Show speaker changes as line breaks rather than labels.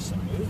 some movies.